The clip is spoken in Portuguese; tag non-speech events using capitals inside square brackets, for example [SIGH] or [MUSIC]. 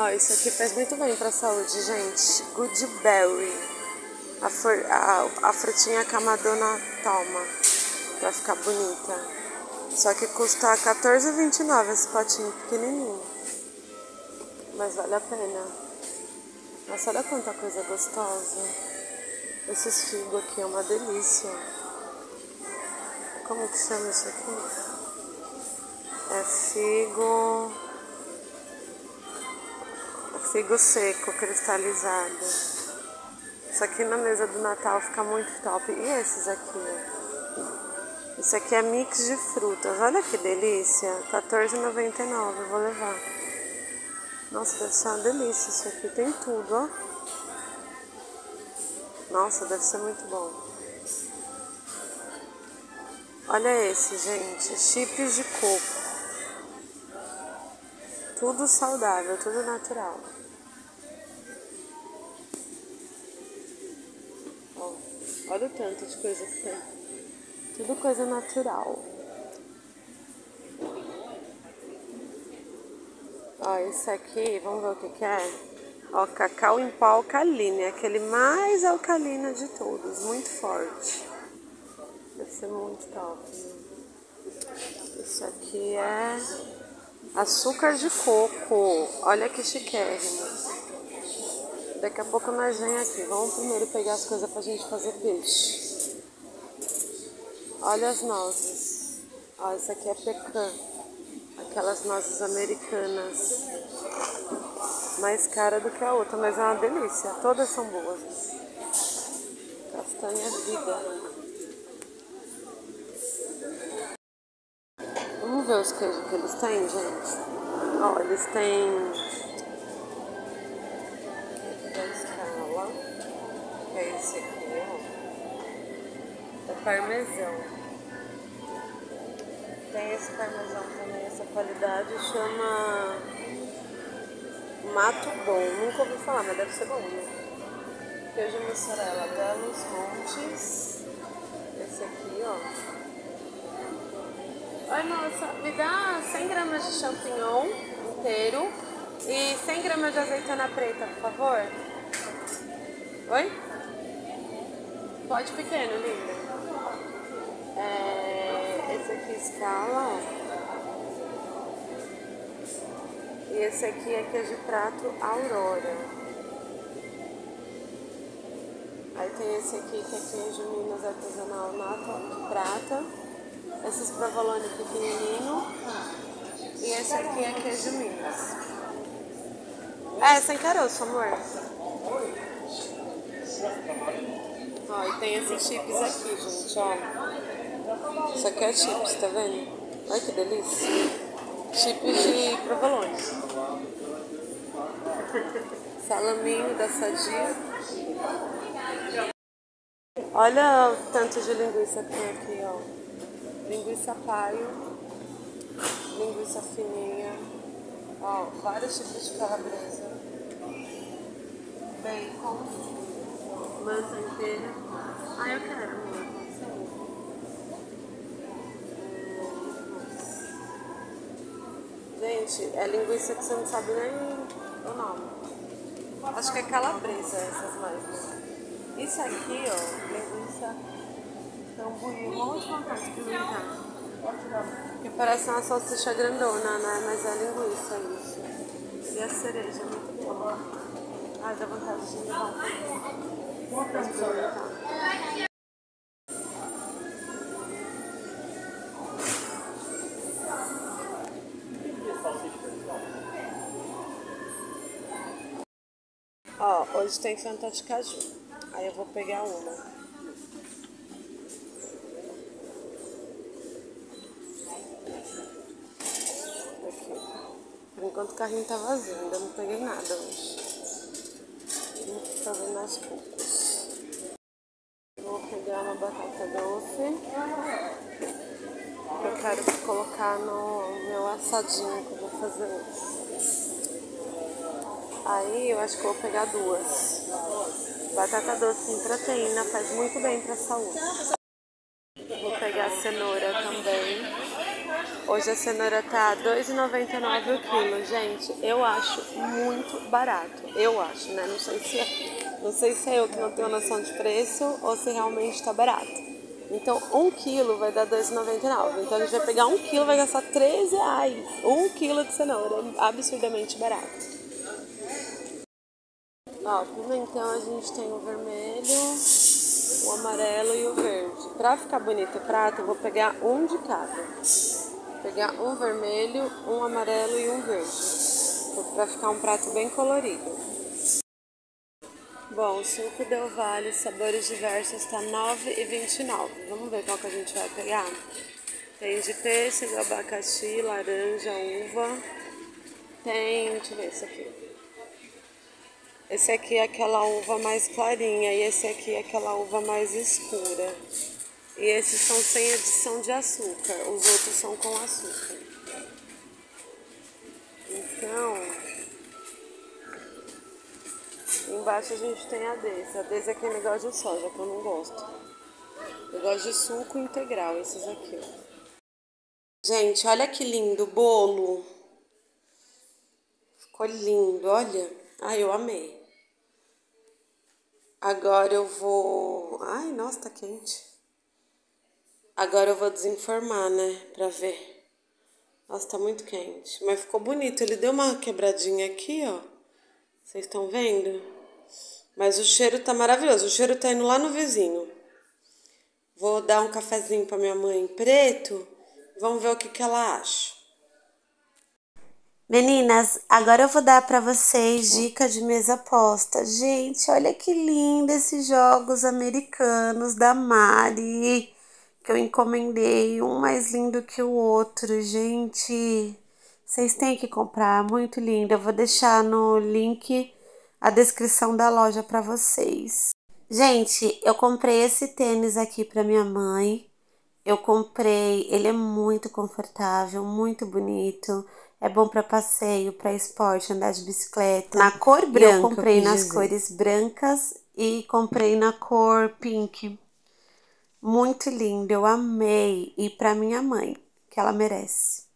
Ó, isso aqui faz muito bem pra saúde, gente. Goodberry. A, for, a, a frutinha que a Madonna toma pra ficar bonita. Só que custa R$14,29 esse potinho pequenininho. Mas vale a pena. Nossa, olha quanta coisa gostosa. Esses figos aqui é uma delícia. Como que chama isso aqui? É figo. Figo seco, cristalizado. Isso aqui na mesa do Natal fica muito top. E esses aqui. Isso aqui é mix de frutas. Olha que delícia. R$14,99. Vou levar. Nossa, deve ser uma delícia isso aqui. Tem tudo, ó. Nossa, deve ser muito bom. Olha esse, gente. Chips de coco. Tudo saudável, tudo natural. Olha o tanto de coisa que tem. Tudo coisa natural. Ó, esse aqui, vamos ver o que, que é. Ó, cacau em pó alcalino, é aquele mais alcalino de todos, muito forte. Deve ser muito top. Né? Isso aqui é açúcar de coco. Olha que chiquérrimo. Daqui a pouco nós vem aqui. Vamos primeiro pegar as coisas pra gente fazer peixe. Olha as nozes. Ó, isso aqui é pecan. Aquelas nozes americanas. Mais cara do que a outra, mas é uma delícia. Todas são boas. Castanha vida. Ver os queijos que eles têm, gente. Ó, eles têm da escala, é esse aqui, ó. É parmesão. Tem esse parmesão também, essa qualidade, chama Mato Bom. Nunca ouvi falar, mas deve ser bom, né? Queijo mussarela, Belos Montes. Esse aqui, ó. Oi, moça, me dá 100 gramas de champignon inteiro e 100 gramas de azeitona preta, por favor. Oi? Pode pequeno, linda. É, esse aqui escala. E esse aqui é queijo prato Aurora. Aí tem esse aqui que é queijo Minas artesanal nato de prata. Esses provolone pequenininho. E esse aqui é queijo Minas. É, sem caroço, amor. Ó, e tem esses chips aqui, gente, ó. Isso aqui é chips, tá vendo? Olha que delícia. Chips de provolone. [LAUGHS] Salaminho da Sadia. Olha o tanto de linguiça que tem aqui, ó. Linguiça paio, linguiça fininha, ó, vários tipos de calabresa, bacon, manta inteira. Ah, eu quero, amor. Gente, é linguiça que você não sabe nem o nome. Acho que é calabresa essas mais. Isso aqui, ó, linguiça tambuí, um monte de vontade de experimentar. Que parece uma salsicha grandona, né? Mas é linguiça isso. E a cereja, muito boa. Ai, dá vontade de levar. Pra experimentar. Ó, hoje tem Fanta de caju. Aí eu vou pegar uma. Enquanto o carrinho tá vazio, ainda não peguei nada hoje. Vamos fazendo aos poucos. Vou pegar uma batata doce. Eu quero colocar no meu assadinho que eu vou fazer hoje. Aí eu acho que eu vou pegar duas. Batata doce com proteína faz muito bem pra saúde. Vou pegar cenoura também. Hoje a cenoura tá R$2,99 o quilo, gente. Eu acho muito barato. Eu acho, né? Não sei se é, não sei se é eu que não tenho noção de preço ou se realmente tá barato. Então, um quilo vai dar R$2,99. Então, a gente vai pegar um quilo, vai gastar R$13,00. Um quilo de cenoura. Absurdamente barato. Ó, pimentão a gente tem o vermelho, o amarelo e o verde. Pra ficar bonito o prato, eu vou pegar um de cada. Pegar um vermelho, um amarelo e um verde. Pra ficar um prato bem colorido. Bom, o suco Del Valle, sabores diversos, tá R$ 9,29. Vamos ver qual que a gente vai pegar? Tem de pêssego, abacaxi, laranja, uva. Tem, deixa eu ver esse aqui. Esse aqui é aquela uva mais clarinha e esse aqui é aquela uva mais escura. E esses são sem adição de açúcar, os outros são com açúcar. Então, embaixo a gente tem a desse. A desse é negócio de soja, que eu não gosto. Eu gosto de suco integral, esses aqui, ó. Gente, olha que lindo bolo. Ficou lindo, olha. Ai, eu amei. Agora eu vou. Ai, nossa, tá quente. Agora eu vou desenformar, né? Pra ver. Nossa, tá muito quente. Mas ficou bonito. Ele deu uma quebradinha aqui, ó. Vocês estão vendo? Mas o cheiro tá maravilhoso. O cheiro tá indo lá no vizinho. Vou dar um cafezinho pra minha mãe preto. Vamos ver o que, que ela acha. Meninas, agora eu vou dar para vocês dica de mesa posta. Gente, olha que lindo esses jogos americanos da Mari, que eu encomendei, um mais lindo que o outro. Gente, vocês têm que comprar, muito lindo. Eu vou deixar no link a descrição da loja para vocês. Gente, eu comprei esse tênis aqui para minha mãe. Eu comprei, ele é muito confortável, muito bonito. É bom para passeio, para esporte, andar de bicicleta. Na cor branca. eu comprei nas dizer. cores brancas e comprei na cor pink. Muito lindo, eu amei. E para minha mãe, que ela merece.